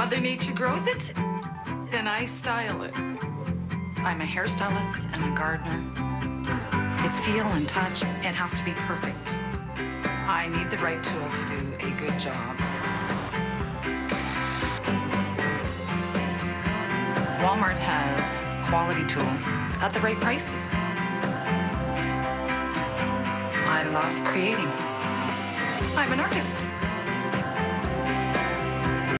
Mother Nature grows it, Then I style it. I'm a hairstylist and a gardener. It's feel and touch. It has to be perfect. I need the right tool to do a good job. Walmart has quality tools at the right prices. I love creating. I'm an artist.